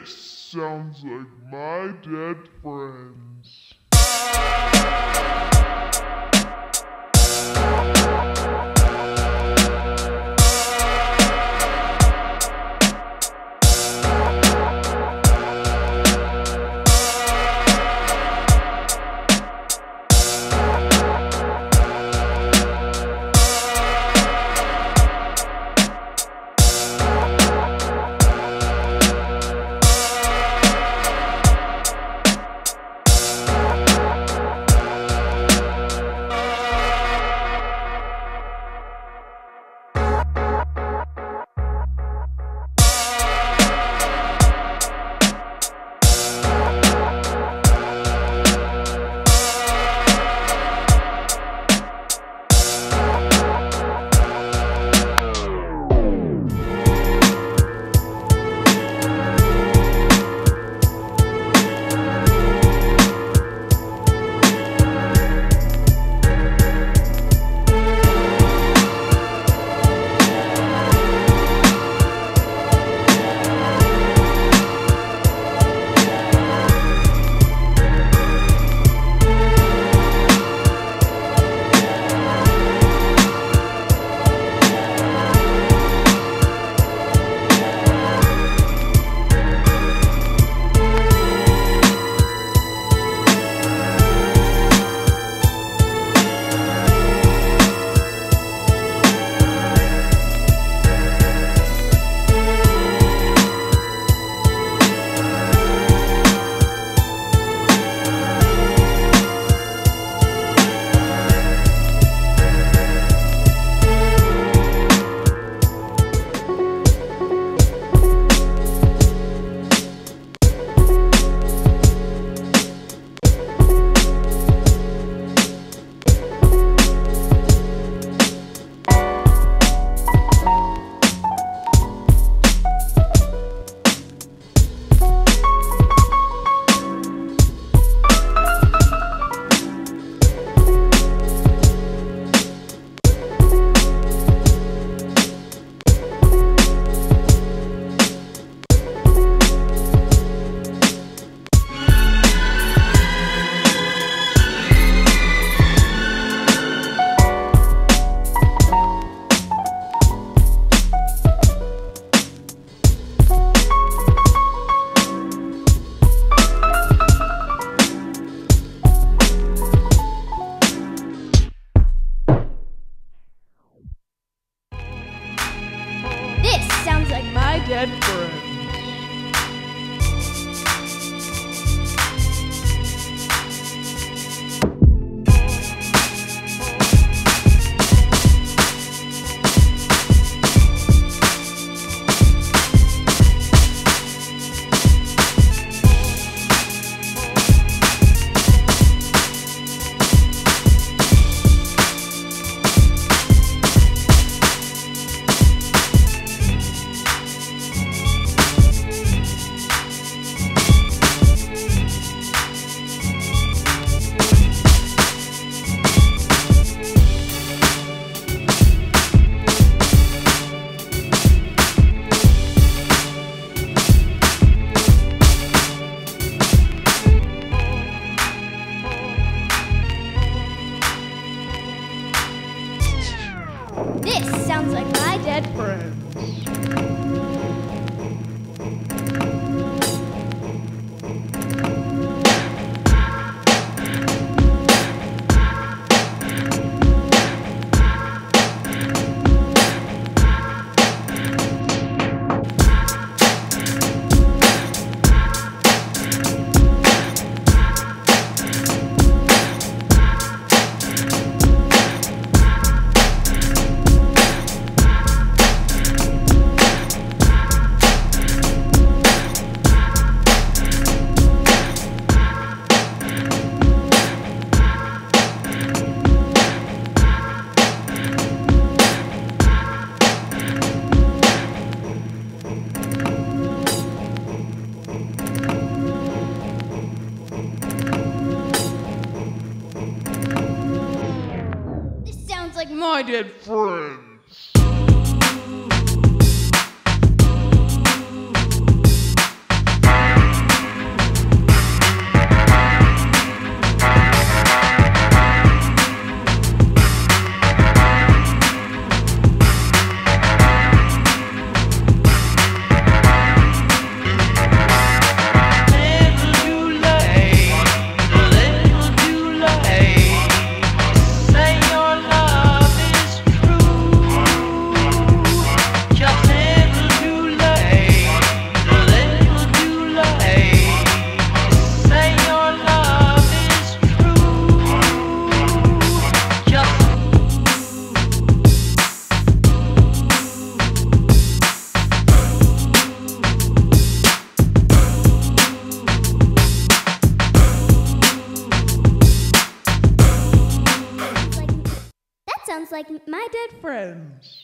This sounds like my dead friends. My dead Friends. friends.